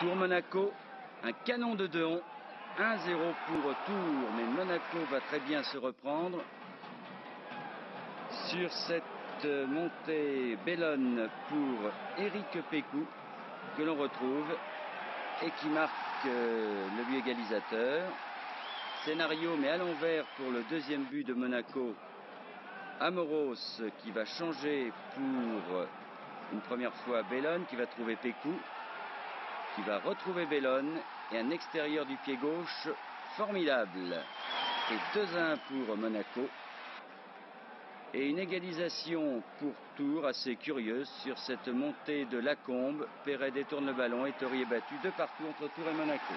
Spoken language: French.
Tour Monaco, un canon de Deon, 1-0 pour Tour, mais Monaco va très bien se reprendre sur cette montée Bellone pour Eric Pécou que l'on retrouve et qui marque euh, le but égalisateur. Scénario mais à l'envers pour le deuxième but de Monaco. Amoros qui va changer pour une première fois Bellone qui va trouver Pécou qui va retrouver Bellone et un extérieur du pied gauche formidable. Et 2-1 pour Monaco. Et une égalisation pour Tours assez curieuse sur cette montée de Lacombe. Perret détourne le ballon et Tori est battu de partout entre Tours et Monaco.